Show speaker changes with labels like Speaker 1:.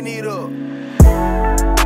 Speaker 1: Need it up.